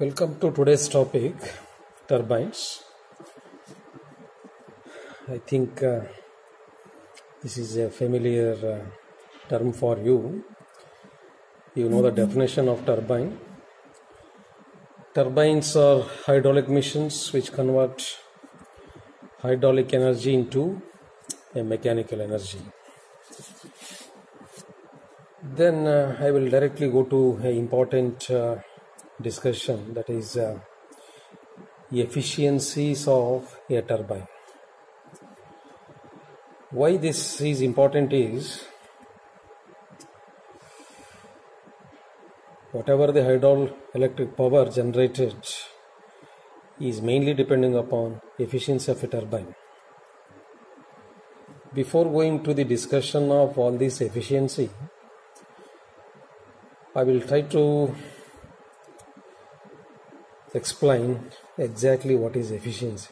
Welcome to today's topic turbines. I think uh, this is a familiar uh, term for you. You know the definition of turbine. Turbines are hydraulic machines which convert hydraulic energy into a mechanical energy. Then uh, I will directly go to an important uh, discussion that is uh, efficiencies of a turbine. Why this is important is whatever the hydroelectric power generated is mainly depending upon efficiency of a turbine. Before going to the discussion of all this efficiency, I will try to explain exactly what is efficiency.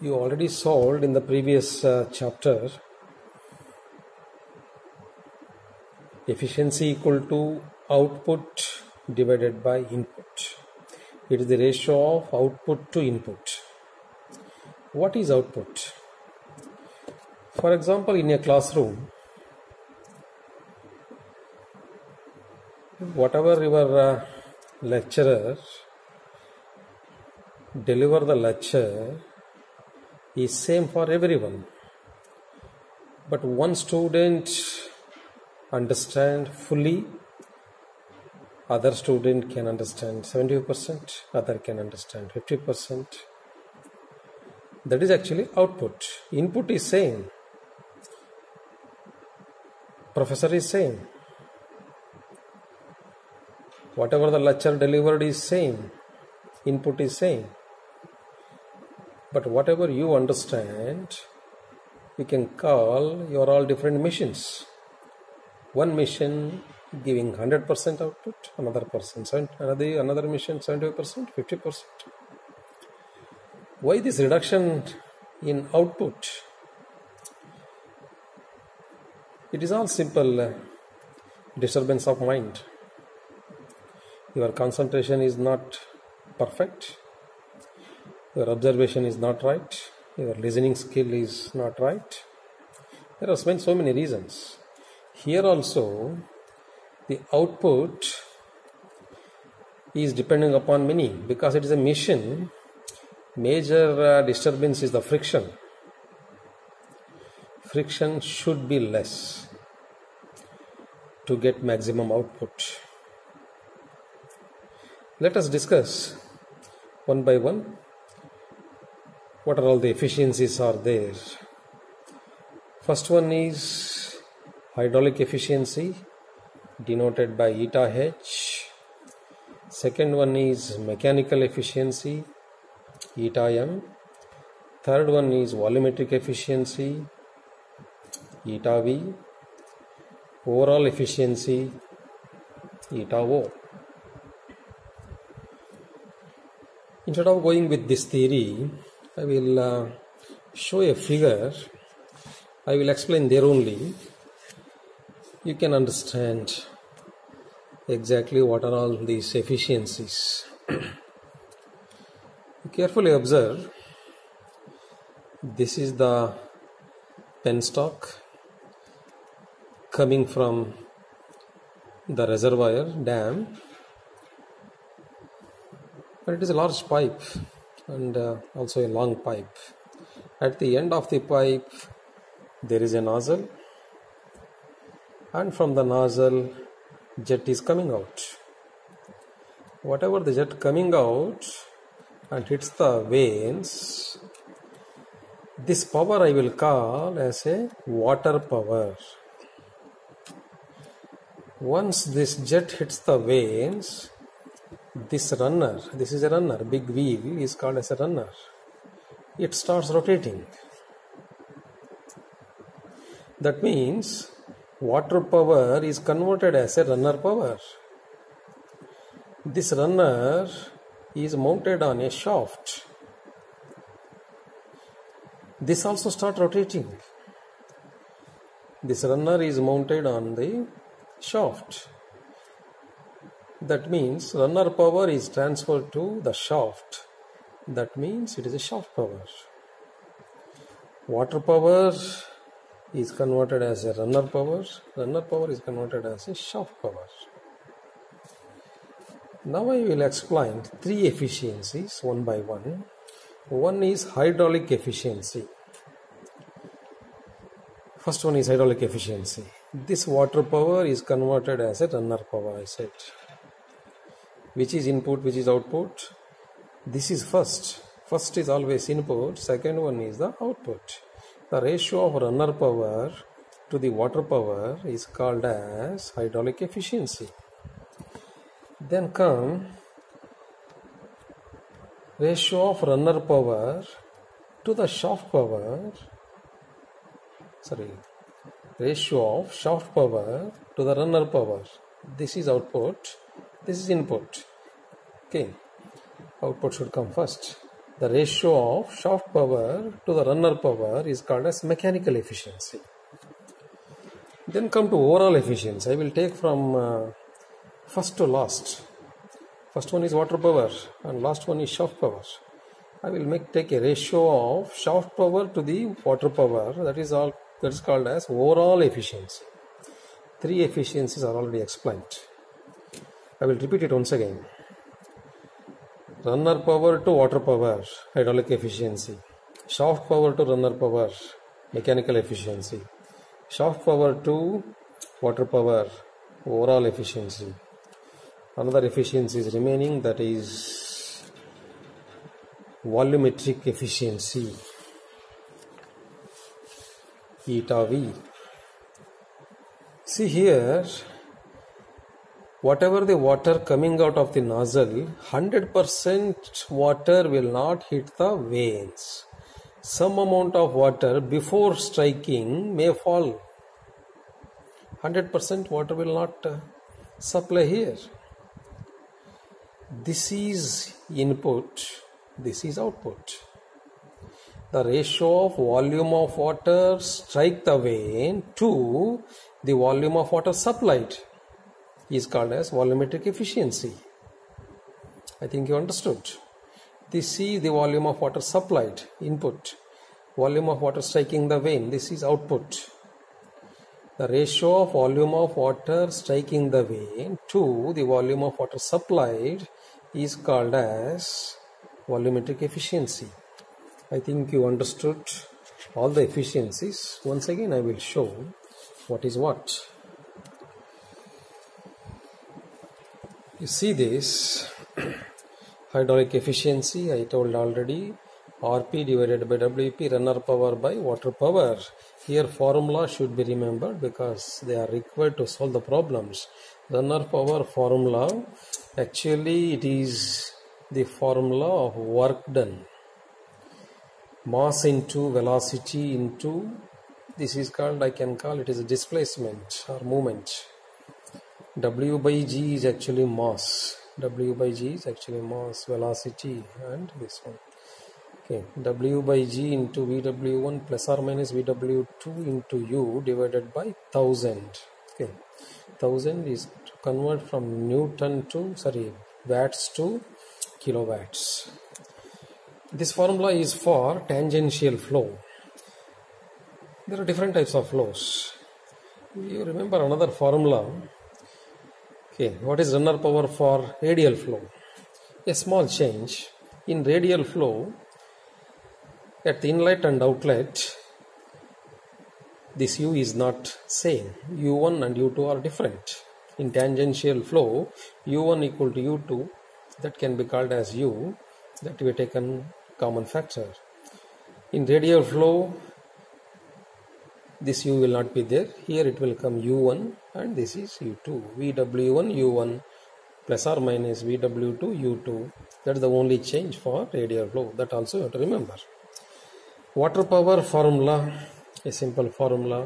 You already solved in the previous uh, chapter efficiency equal to output divided by input. It is the ratio of output to input. What is output? For example, in a classroom, whatever your uh, lecturer deliver the lecture is same for everyone. But one student understand fully other student can understand 70% other can understand 50% that is actually output. Input is same. Professor is same whatever the lecture delivered is same input is same. But whatever you understand you can call you are all different missions one mission giving 100% output another person another another mission 75% 50% why this reduction in output? It is all simple uh, disturbance of mind your concentration is not perfect. Your observation is not right. Your listening skill is not right. There are so many reasons. Here also the output is depending upon many because it is a mission. Major uh, disturbance is the friction. Friction should be less to get maximum output let us discuss one by one what are all the efficiencies are there. First one is hydraulic efficiency denoted by eta h. Second one is mechanical efficiency eta m. Third one is volumetric efficiency eta v. Overall efficiency eta o Instead of going with this theory, I will uh, show a figure. I will explain there only. You can understand exactly what are all these efficiencies. Carefully observe. This is the penstock coming from the reservoir dam but it is a large pipe and uh, also a long pipe. At the end of the pipe, there is a nozzle, and from the nozzle, jet is coming out. Whatever the jet coming out and hits the vanes, this power I will call as a water power. Once this jet hits the vanes, this runner. This is a runner. Big wheel is called as a runner. It starts rotating. That means water power is converted as a runner power. This runner is mounted on a shaft. This also start rotating. This runner is mounted on the shaft that means runner power is transferred to the shaft. That means it is a shaft power. Water power is converted as a runner power. Runner power is converted as a shaft power. Now i will explain three efficiencies one by one. One is hydraulic efficiency. First one is hydraulic efficiency. This water power is converted as a runner power i said which is input which is output. This is first. First is always input. Second one is the output. The ratio of runner power to the water power is called as hydraulic efficiency. Then come ratio of runner power to the shaft power. Sorry. Ratio of shaft power to the runner power. This is output this is input. Okay. Output should come first. The ratio of shaft power to the runner power is called as mechanical efficiency. Then come to overall efficiency. I will take from uh, first to last. First one is water power and last one is shaft power. I will make take a ratio of shaft power to the water power. That is all that is called as overall efficiency. Three efficiencies are already explained I will repeat it once again. Runner power to water power, hydraulic efficiency. Shaft power to runner power, mechanical efficiency. Shaft power to water power, overall efficiency. Another efficiency is remaining that is volumetric efficiency. Eta V. See here, whatever the water coming out of the nozzle 100% water will not hit the vanes. Some amount of water before striking may fall. 100% water will not uh, supply here. This is input this is output. The ratio of volume of water strike the vane to the volume of water supplied is called as volumetric efficiency. I think you understood. This is the volume of water supplied, input. Volume of water striking the vane, this is output. The ratio of volume of water striking the vane to the volume of water supplied is called as volumetric efficiency. I think you understood all the efficiencies. Once again, I will show what is what. You see this hydraulic efficiency I told already RP divided by WP runner power by water power. Here formula should be remembered because they are required to solve the problems. Runner power formula actually it is the formula of work done. Mass into velocity into this is called I can call it as a displacement or movement W by G is actually mass. W by G is actually mass, velocity, and this one. Okay, W by G into VW1 plus or minus VW2 into U divided by 1000. Okay, 1000 is to convert from Newton to, sorry, watts to kilowatts. This formula is for tangential flow. There are different types of flows. You remember another formula Okay, what is runner power for radial flow? A small change in radial flow at the inlet and outlet. This u is not same. U1 and u2 are different. In tangential flow u1 equal to u2 that can be called as u that we taken common factor. In radial flow this u will not be there. Here it will come u1 and this is u2 vw1 u1 plus or minus vw2 u2 that's the only change for radial flow. That also you have to remember. Water power formula a simple formula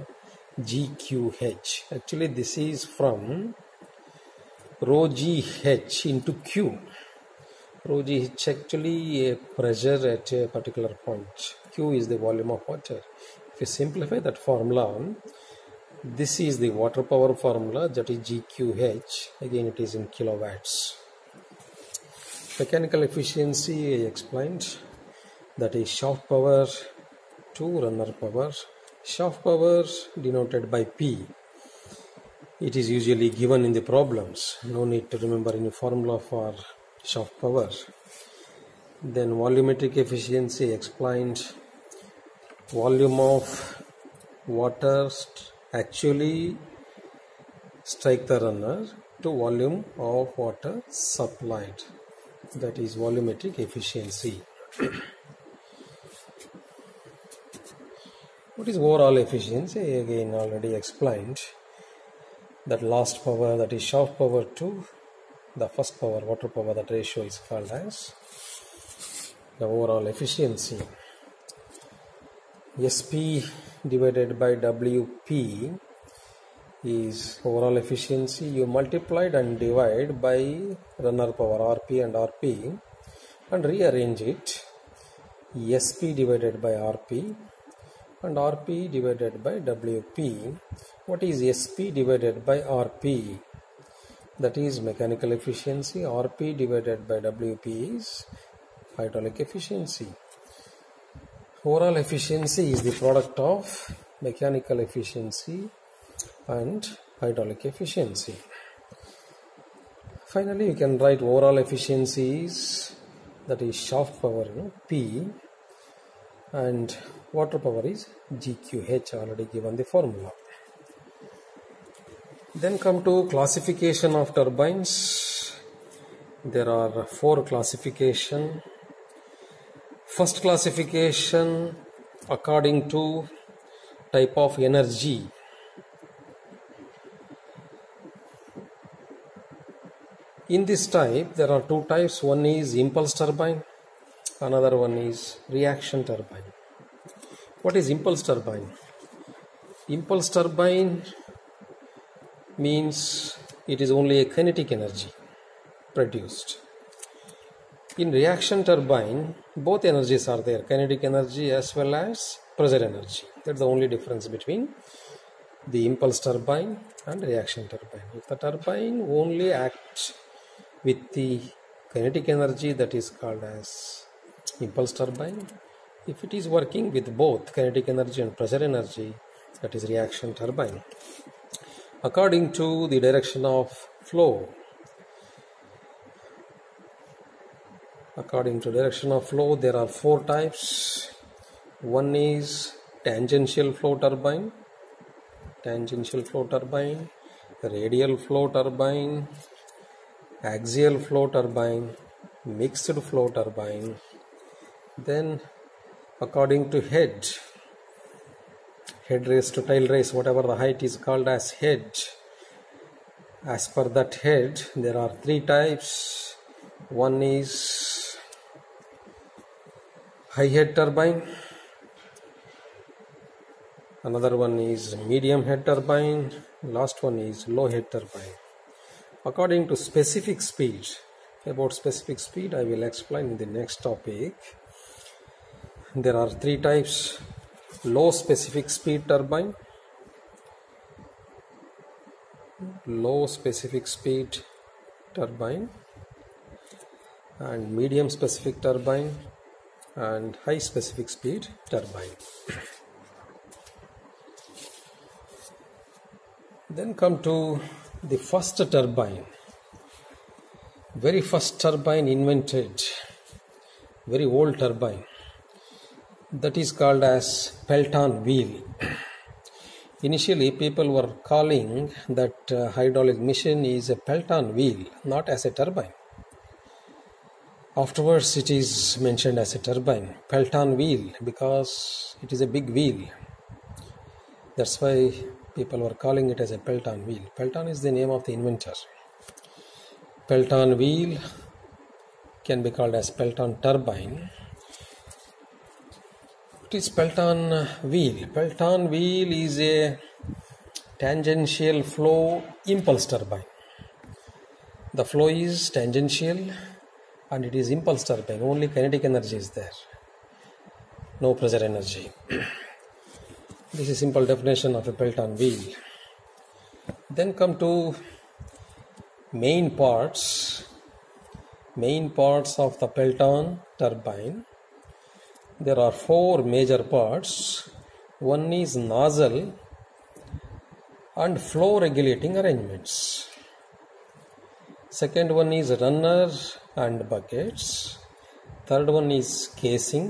gqh actually this is from rho gh into q. Rho gh actually a pressure at a particular point. Q is the volume of water if you simplify that formula This is the water power formula that is GQH. Again, it is in kilowatts. Mechanical efficiency explained that is shaft power to runner power. Shaft power denoted by P. It is usually given in the problems. No need to remember any formula for shaft power. Then volumetric efficiency explained volume of water st- actually strike the runner to volume of water supplied. That is volumetric efficiency. What is overall efficiency? Again already explained. That last power that is shaft power to the first power water power that ratio is called as the overall efficiency SP divided by WP is overall efficiency. You multiplied and divide by runner power RP and RP and rearrange it. SP divided by RP and RP divided by WP. What is SP divided by RP? That is mechanical efficiency. RP divided by WP is hydraulic efficiency. Overall efficiency is the product of mechanical efficiency and hydraulic efficiency. Finally, you can write overall efficiencies that is shaft power you know, P and water power is GQH already given the formula. Then come to classification of turbines. There are four classification First classification according to type of energy. In this type, there are two types. One is impulse turbine, another one is reaction turbine. What is impulse turbine? Impulse turbine means it is only a kinetic energy produced in reaction turbine both energies are there. Kinetic energy as well as pressure energy. That's the only difference between the impulse turbine and reaction turbine. If the turbine only acts with the kinetic energy that is called as impulse turbine if it is working with both kinetic energy and pressure energy that is reaction turbine. According to the direction of flow according to direction of flow there are four types. One is tangential flow turbine tangential flow turbine radial flow turbine axial flow turbine mixed flow turbine. Then according to head head race to tail race whatever the height is called as head as per that head there are three types. One is high head turbine. Another one is medium head turbine. Last one is low head turbine. According to specific speed about specific speed i will explain in the next topic. There are three types. Low specific speed turbine. Low specific speed turbine. And medium specific turbine and high specific speed turbine. Then come to the first turbine. Very first turbine invented. Very old turbine. That is called as pelton wheel. Initially people were calling that uh, hydraulic machine is a pelton wheel not as a turbine afterwards it is mentioned as a turbine pelton wheel because it is a big wheel. That's why people were calling it as a pelton wheel. Pelton is the name of the inventor. Pelton wheel can be called as pelton turbine. It is pelton wheel. Pelton wheel is a tangential flow impulse turbine. The flow is tangential and it is impulse turbine only kinetic energy is there no pressure energy this is simple definition of a pelton wheel Then come to main parts. Main parts of the Pelton turbine. There are four major parts. One is nozzle and flow regulating arrangements. Second one is runner and buckets. Third one is casing.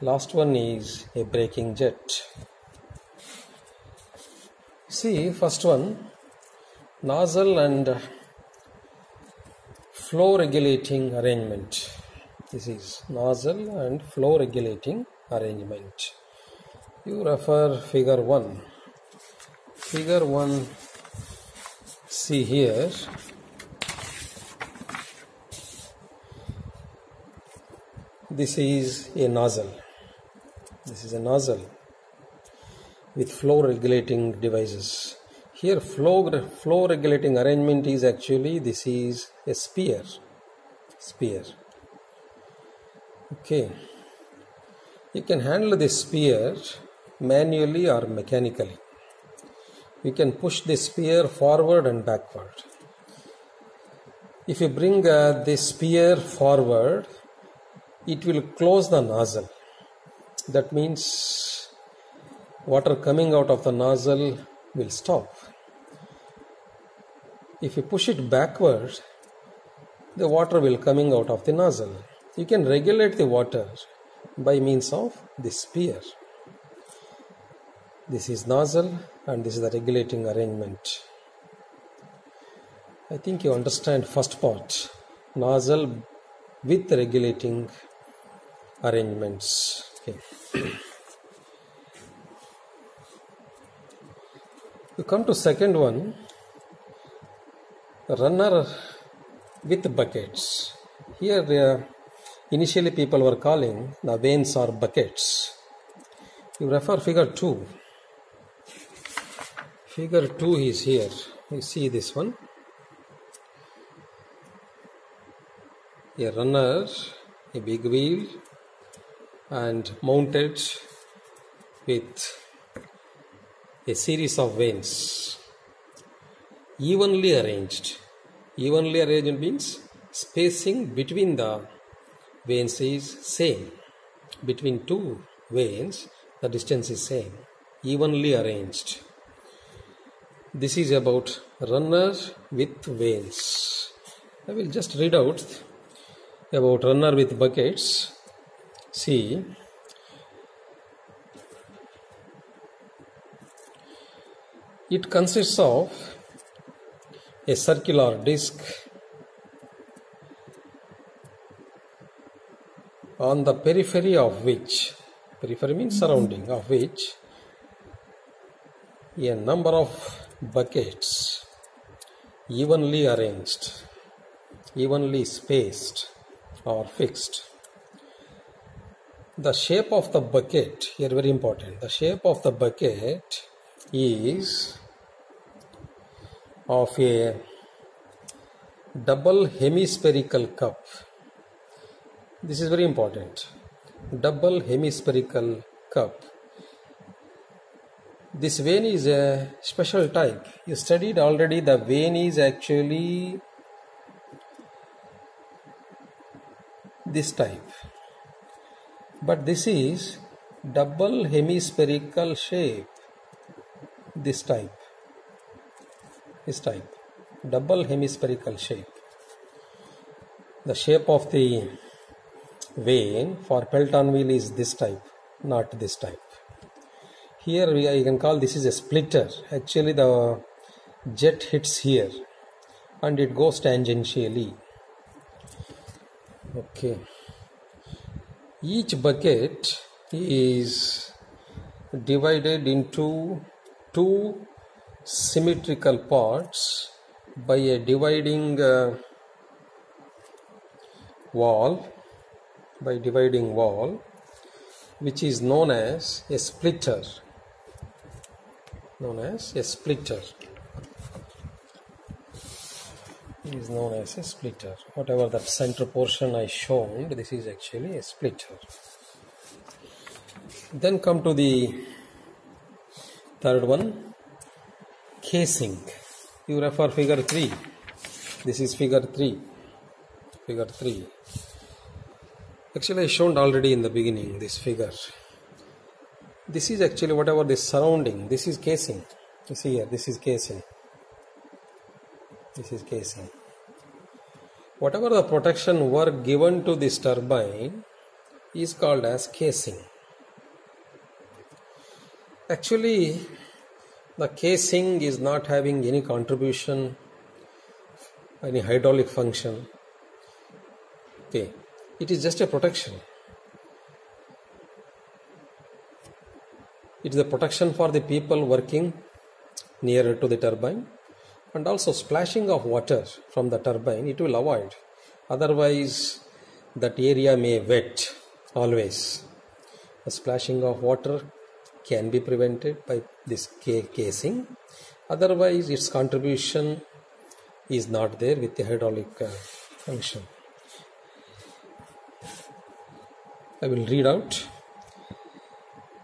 Last one is a braking jet. See, first one nozzle and flow regulating arrangement. This is nozzle and flow regulating arrangement. You refer figure 1. Figure 1, see here. This is a nozzle. This is a nozzle with flow regulating devices. Here flow, flow regulating arrangement is actually this is a spear. Spear. Okay. You can handle this spear manually or mechanically. You can push the spear forward and backward. If you bring uh, the spear forward, it will close the nozzle. That means water coming out of the nozzle will stop. If you push it backward, the water will coming out of the nozzle. You can regulate the water by means of the spear. This is nozzle and this is the regulating arrangement. I think you understand first part. Nozzle with regulating arrangements. Okay. you come to second one runner with buckets. Here uh, initially people were calling the vanes or buckets. You refer figure 2. Figure 2 is here. You see this one. A runner, a big wheel, and mounted with a series of vanes evenly arranged. Evenly arranged means spacing between the vanes is same. Between two vanes, the distance is same. Evenly arranged. This is about runner with vanes. I will just read out about runner with buckets. See, it consists of a circular disc on the periphery of which periphery means surrounding of which a number of buckets evenly arranged evenly spaced or fixed the shape of the bucket here very important. The shape of the bucket is of a double hemispherical cup. This is very important. Double hemispherical cup. This vane is a special type. You studied already the vane is actually this type but this is double hemispherical shape this type this type double hemispherical shape. The shape of the vane for pelton wheel is this type not this type. Here we you can call this is a splitter. Actually the jet hits here and it goes tangentially. Okay each bucket is divided into two symmetrical parts by a dividing uh, wall by dividing wall which is known as a splitter known as a splitter is known as a splitter. Whatever that center portion I shown this is actually a splitter. Then come to the third one casing. You refer figure 3 this is figure 3 figure 3 actually i shown already in the beginning this figure. This is actually whatever the surrounding. This is casing. You see here this is casing this is casing whatever the protection work given to this turbine is called as casing. Actually the casing is not having any contribution any hydraulic function. Okay it is just a protection. It is a protection for the people working nearer to the turbine and also splashing of water from the turbine it will avoid. Otherwise that area may wet always. The splashing of water can be prevented by this casing. Otherwise its contribution is not there with the hydraulic uh, function. I will read out.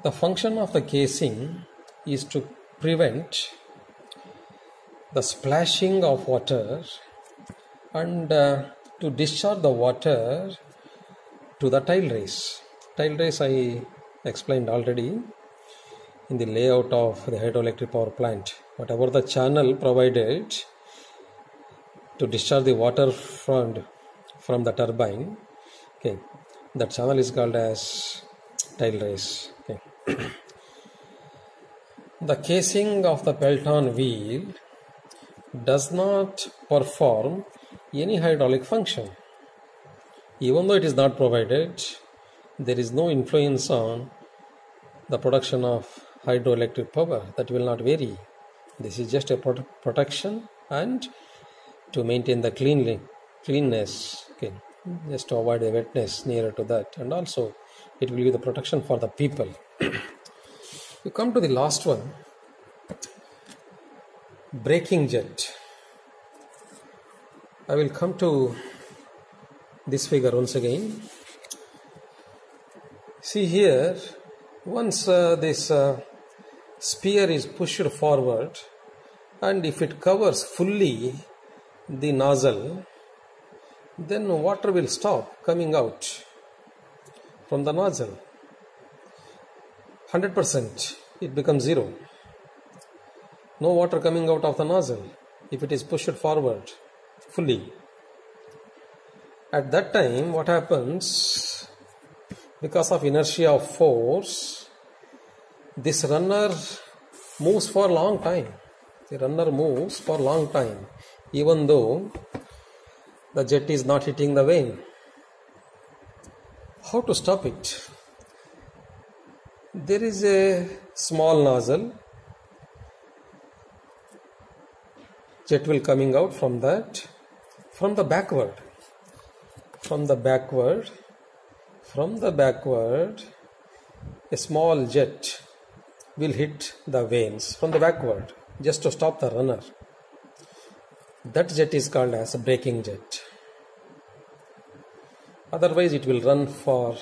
The function of the casing is to prevent the splashing of water and uh, to discharge the water to the tail race. Tail race I explained already in the layout of the hydroelectric power plant. Whatever the channel provided to discharge the water from, from the turbine, okay, that channel is called as tail race. Okay. the casing of the Pelton wheel does not perform any hydraulic function. Even though it is not provided, there is no influence on the production of hydroelectric power that will not vary. This is just a prote- protection and to maintain the cleanly, cleanness, okay, just to avoid the wetness nearer to that, and also it will be the protection for the people. you come to the last one braking jet. I will come to this figure once again. See here, once uh, this uh, spear is pushed forward, and if it covers fully the nozzle, then water will stop coming out from the nozzle. 100% it becomes zero no water coming out of the nozzle if it is pushed forward fully. At that time, what happens? Because of inertia of force, this runner moves for a long time. The runner moves for a long time, even though the jet is not hitting the vane. How to stop it? There is a small nozzle jet will coming out from that from the backward from the backward from the backward a small jet will hit the vanes from the backward just to stop the runner. That jet is called as a braking jet. Otherwise it will run for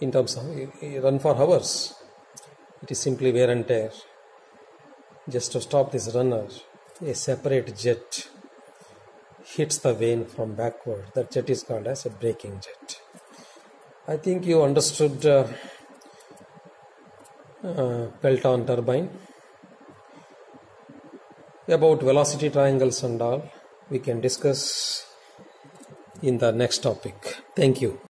in terms of run for hours. It is simply wear and tear just to stop this runner a separate jet hits the vane from backward. That jet is called as a braking jet. I think you understood uh, uh, Pelton turbine. About velocity triangles and all, we can discuss in the next topic. Thank you.